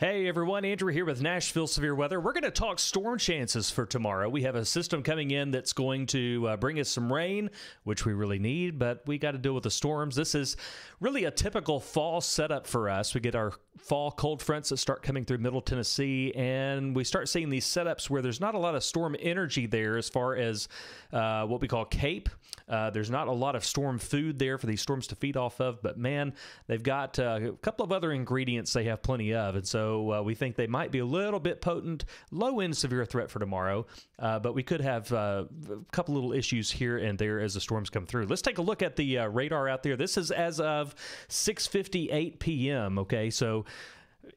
Hey everyone, Andrew here with Nashville Severe Weather. We're going to talk storm chances for tomorrow. We have a system coming in that's going to uh, bring us some rain, which we really need, but we got to deal with the storms. This is really a typical fall setup for us. We get our fall cold fronts that start coming through Middle Tennessee, and we start seeing these setups where there's not a lot of storm energy there as far as uh, what we call CAPE. Uh, there's not a lot of storm food there for these storms to feed off of, but man, they've got uh, a couple of other ingredients they have plenty of. And so so uh, we think they might be a little bit potent, low end severe threat for tomorrow, uh, but we could have uh, a couple little issues here and there as the storms come through. Let's take a look at the uh, radar out there. This is as of 6:58 p.m. Okay, so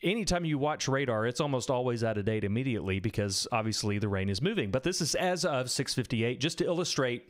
anytime you watch radar, it's almost always out of date immediately because obviously the rain is moving. But this is as of 6:58, just to illustrate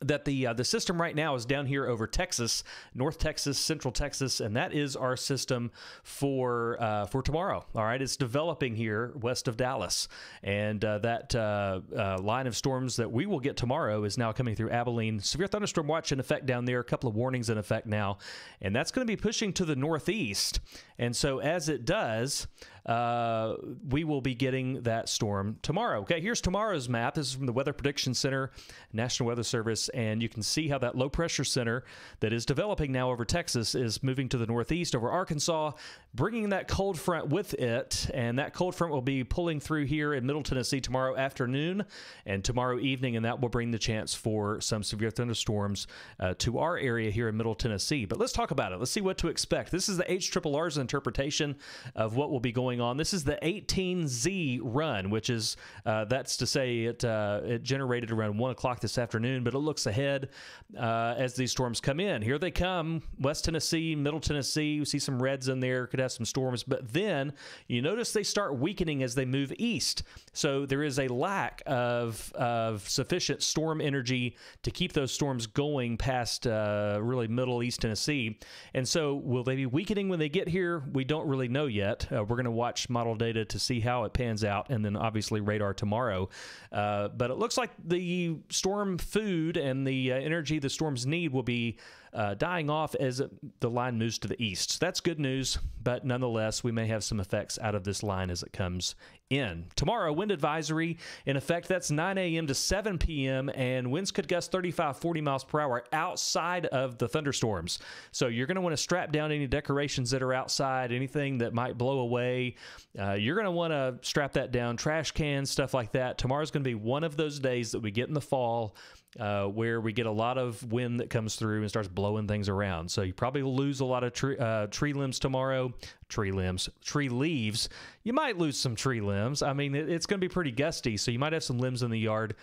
that the uh, the system right now is down here over Texas, North Texas, Central Texas, and that is our system for uh, for tomorrow. All right, it's developing here west of Dallas, and uh, that uh, uh, line of storms that we will get tomorrow is now coming through Abilene. Severe thunderstorm watch in effect down there. A couple of warnings in effect now, and that's going to be pushing to the northeast. And so as it does, uh, we will be getting that storm tomorrow. Okay, here's tomorrow's map. This is from the Weather Prediction Center, National Weather Service, and you can see how that low pressure center that is developing now over Texas is moving to the northeast over Arkansas, bringing that cold front with it. And that cold front will be pulling through here in Middle Tennessee tomorrow afternoon and tomorrow evening, and that will bring the chance for some severe thunderstorms uh, to our area here in Middle Tennessee. But let's talk about it. Let's see what to expect. This is the HRRR's interpretation of what will be going on. This is the 18Z run, which is uh, that's to say it uh, it generated around one o'clock this afternoon, but it looks ahead uh, as these storms come in. Here they come, West Tennessee, Middle Tennessee. You see some reds in there, could have some storms, but then you notice they start weakening as they move east. So there is a lack of of sufficient storm energy to keep those storms going past uh, really Middle East Tennessee. And so will they be weakening when they get here? We don't really know yet. Uh, we're going to watch model data to see how it pans out, and then obviously radar tomorrow. Uh, but it looks like the storm food and the uh, energy the storms need will be uh, dying off as the line moves to the east. So that's good news, but nonetheless, we may have some effects out of this line as it comes in. Tomorrow, wind advisory in effect. That's 9 a.m. to 7 p.m. and winds could gust 35, 40 miles per hour outside of the thunderstorms. So you're going to want to strap down any decorations that are outside, anything that might blow away. Uh, you're going to want to strap that down, trash cans, stuff like that. Tomorrow's going to be one of those days that we get in the fall uh, where we get a lot of wind that comes through and starts blowing things around. So you probably lose a lot of tree, uh, tree limbs tomorrow. Tree limbs, tree leaves. You might lose some tree limbs. I mean, it, it's going to be pretty gusty, so you might have some limbs in the yard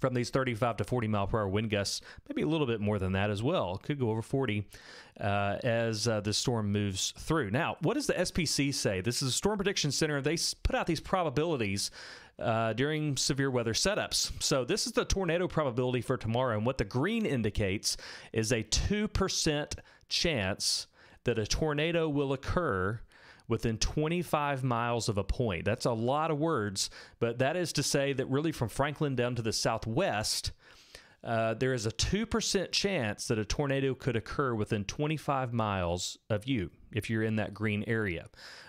from these 35 to 40 mile per hour wind gusts, maybe a little bit more than that as well. Could go over 40 uh, as uh, the storm moves through. Now, what does the SPC say? This is a Storm Prediction Center. They put out these probabilities uh, during severe weather setups. So this is the tornado probability for tomorrow, and what the green indicates is a 2% chance that a tornado will occur within 25 miles of a point. That's a lot of words, but that is to say that really from Franklin down to the southwest, uh, there is a 2% chance that a tornado could occur within 25 miles of you if you're in that green area.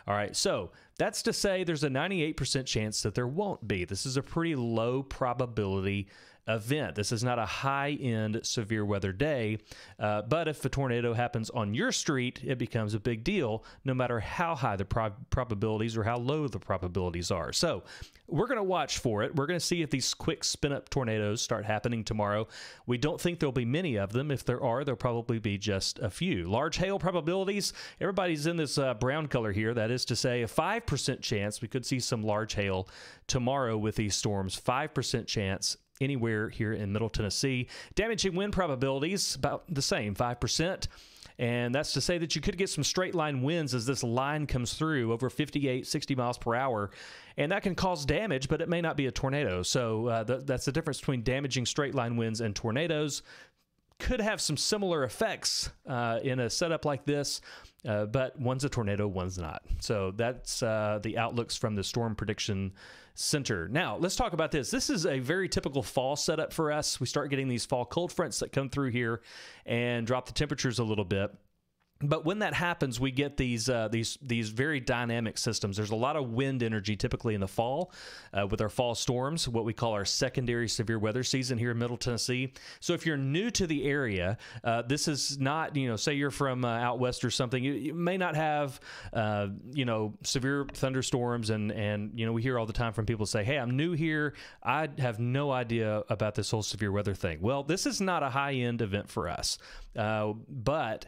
All right, so that's to say there's a 98% chance that there won't be. This is a pretty low probability event. This is not a high end severe weather day, uh, but if a tornado happens on your street, it becomes a big deal no matter how high the prob- probabilities or how low the probabilities are. So we're going to watch for it. We're going to see if these quick spin up tornadoes start happening tomorrow. We don't think there'll be many of them. If there are, there'll probably be just a few. Large hail probabilities, everybody's in this uh, brown color here. That is to say, a 5% chance we could see some large hail tomorrow with these storms. 5% chance anywhere here in Middle Tennessee. Damaging wind probabilities about the same, 5%. And that's to say that you could get some straight line winds as this line comes through over 58, 60 miles per hour. And that can cause damage, but it may not be a tornado. So uh, th- that's the difference between damaging straight line winds and tornadoes. Could have some similar effects uh, in a setup like this. Uh, but one's a tornado, one's not. So that's uh, the outlooks from the Storm Prediction Center. Now, let's talk about this. This is a very typical fall setup for us. We start getting these fall cold fronts that come through here and drop the temperatures a little bit. But when that happens, we get these uh, these these very dynamic systems. There's a lot of wind energy typically in the fall uh, with our fall storms, what we call our secondary severe weather season here in Middle Tennessee. So if you're new to the area, uh, this is not you know say you're from uh, out west or something, you, you may not have uh, you know severe thunderstorms and and you know we hear all the time from people say, hey, I'm new here, I have no idea about this whole severe weather thing. Well, this is not a high end event for us, uh, but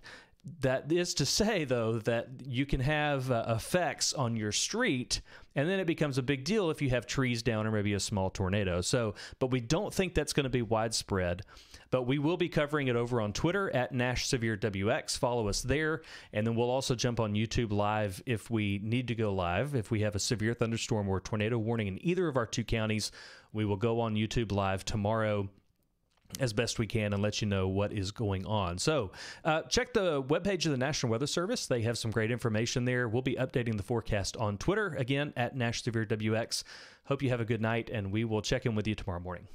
that is to say, though, that you can have uh, effects on your street, and then it becomes a big deal if you have trees down or maybe a small tornado. So, but we don't think that's going to be widespread. But we will be covering it over on Twitter at Nash Severe WX. Follow us there, and then we'll also jump on YouTube live if we need to go live. If we have a severe thunderstorm or tornado warning in either of our two counties, we will go on YouTube live tomorrow as best we can and let you know what is going on. So, uh, check the webpage of the National Weather Service. They have some great information there. We'll be updating the forecast on Twitter again at Nash Severe WX. Hope you have a good night, and we will check in with you tomorrow morning.